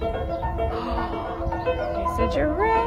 He's a giraffe.